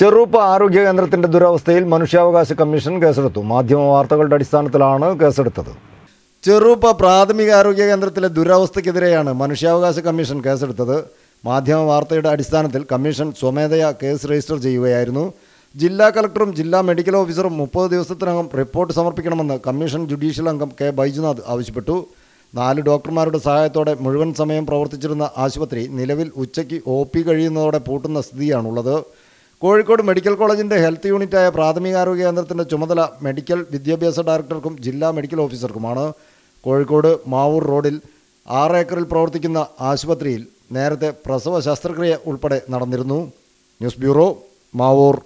ചെറുപ്പ ആരോഗ്യ കേന്ദ്രത്തിന്റെ ദുരവസ്ഥയിൽ മനുഷ്യാവകാശ കമ്മീഷൻ കേസെടുത്തു. മാധ്യമ വാർത്തകളുടെ അടിസ്ഥാനത്തിലാണ് കേസെടുത്തത്. ചെറുപ്പ പ്രാഥമിക ആരോഗ്യ കേന്ദ്രത്തിലെ ദുരവസ്ഥയ്ക്കെതിരെയാണ് മനുഷ്യാവകാശ കമ്മീഷൻ കേസെടുത്തത്. മാധ്യമ വാർത്തയുടെ അടിസ്ഥാനത്തിൽ കമ്മീഷൻ സ്വമേധയാ കേസ് രജിസ്റ്റർ ചെയ്യുകയായിരുന്നു. ജില്ലാ കളക്ടറും ജില്ലാ മെഡിക്കൽ ഓഫീസറും മുപ്പത് ദിവസത്തിനകം റിപ്പോർട്ട് സമർപ്പിക്കണമെന്ന് കമ്മീഷൻ ജുഡീഷ്യൽ അംഗം കെ. ബൈജുനാഥ് ആവശ്യപ്പെട്ടു. നാല് ഡോക്ടർമാരുടെ സഹായത്തോടെ മുഴുവൻ സമയം പ്രവർത്തിച്ചിരുന്ന ആശുപത്രി നിലവിൽ ഉച്ചയ്ക്ക് ഒ പി കഴിയുന്നതോടെ പൂട്ടുന്ന സ്ഥിതിയാണുള്ളത്. കോഴിക്കോട് മെഡിക്കൽ കോളേജിന്റെ ഹെൽത്ത് യൂണിറ്റായ പ്രാഥമികാരോഗ്യ കേന്ദ്രത്തിന്റെ ചുമതല മെഡിക്കൽ വിദ്യാഭ്യാസ ഡയറക്ടർക്കും ജില്ലാ മെഡിക്കൽ ഓഫീസർക്കുമാണ്. കോഴിക്കോട് മാവൂർ റോഡിൽ ആറ് ഏക്കറിൽ പ്രവർത്തിക്കുന്ന ആശുപത്രിയിൽ നേരത്തെ പ്രസവ ശസ്ത്രക്രിയ ഉൾപ്പെടെ നടന്നിരുന്നു. News bureau Mavoor.